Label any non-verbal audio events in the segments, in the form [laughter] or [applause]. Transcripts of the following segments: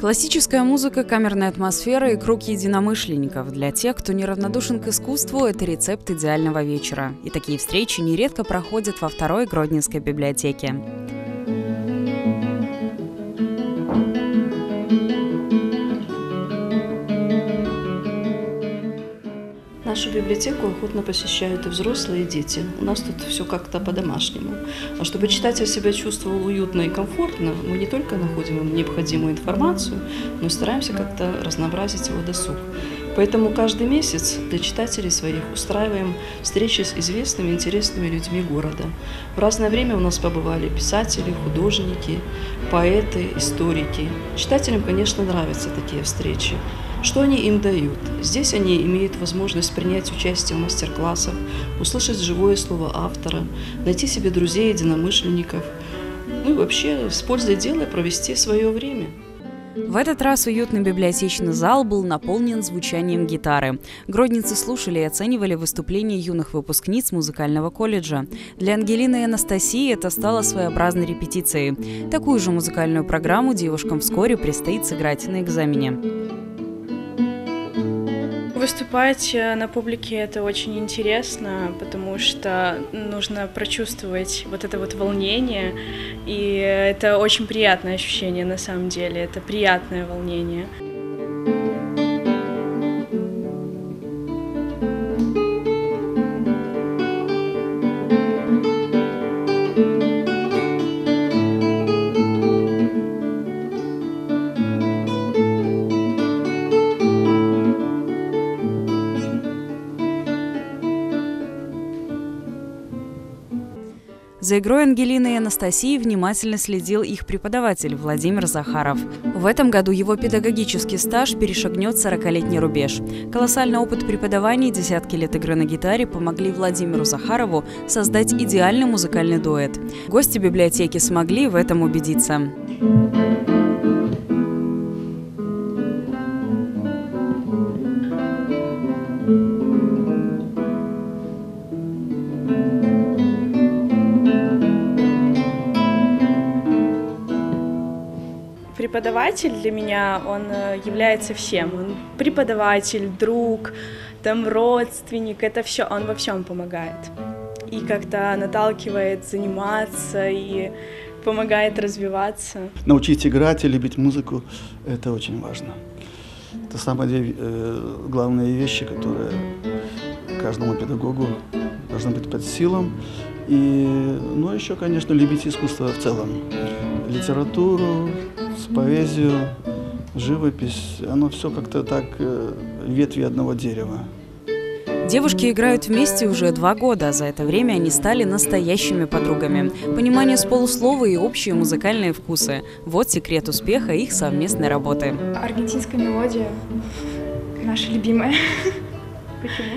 Классическая музыка, камерная атмосфера и круг единомышленников. Для тех, кто неравнодушен к искусству, это рецепт идеального вечера. И такие встречи нередко проходят во второй Гродненской библиотеке. Нашу библиотеку охотно посещают и взрослые, и дети. У нас тут все как-то по-домашнему. А чтобы читатель себя чувствовал уютно и комфортно, мы не только находим ему необходимую информацию, но и стараемся как-то разнообразить его досуг. Поэтому каждый месяц для читателей своих устраиваем встречи с известными интересными людьми города. В разное время у нас побывали писатели, художники, поэты, историки. Читателям, конечно, нравятся такие встречи. Что они им дают? Здесь они имеют возможность принять участие в мастер-классах, услышать живое слово автора, найти себе друзей, единомышленников, ну и вообще с пользой дела провести свое время. В этот раз уютный библиотечный зал был наполнен звучанием гитары. Гродницы слушали и оценивали выступления юных выпускниц музыкального колледжа. Для Ангелины и Анастасии это стало своеобразной репетицией. Такую же музыкальную программу девушкам вскоре предстоит сыграть на экзамене. Выступать э, на публике это очень интересно, потому что нужно прочувствовать вот это вот волнение, и это очень приятное ощущение на самом деле, это приятное волнение. За игрой Ангелины и Анастасии внимательно следил их преподаватель Владимир Захаров. В этом году его педагогический стаж перешагнет 40-летний рубеж. Колоссальный опыт преподавания и десятки лет игры на гитаре помогли Владимиру Захарову создать идеальный музыкальный дуэт. Гости библиотеки смогли в этом убедиться. Преподаватель для меня, он э, является всем. Он преподаватель, друг, там родственник, это все, он во всем помогает. И как-то наталкивает заниматься и помогает развиваться. Научить играть и любить музыку – это очень важно. Это самые две э, главные вещи, которые каждому педагогу должны быть под силам. И, ну, еще, конечно, любить искусство в целом. Литературу, поэзию, живопись, оно все как-то так э, ветви одного дерева. Девушки играют вместе уже два года. За это время они стали настоящими подругами. Понимание с полуслова и общие музыкальные вкусы. Вот секрет успеха их совместной работы. Аргентинская мелодия наша любимая. [laughs] Почему?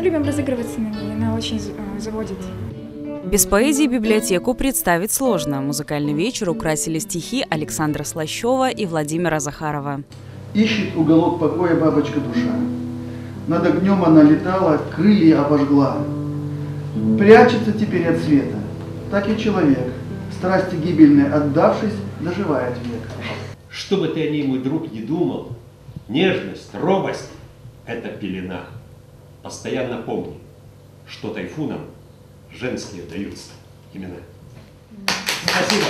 Любим разыгрываться на ней, она очень э, заводит. Без поэзии библиотеку представить сложно. Музыкальный вечер украсили стихи Александра Слащева и Владимира Захарова. Ищет уголок покоя бабочка душа. Над огнем она летала, крылья обожгла. Прячется теперь от света. Так и человек, страсти гибельной отдавшись, доживает век. Что бы ты о ней, мой друг, не думал, нежность, робость – это пелена. Постоянно помни, что тайфунам – женские даются имена. Спасибо.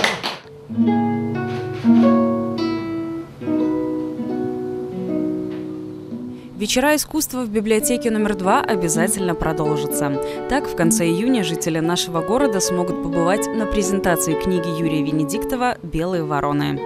Вечера искусства в библиотеке номер два обязательно продолжатся. Так, в конце июня жители нашего города смогут побывать на презентации книги Юрия Венедиктова «Белые вороны».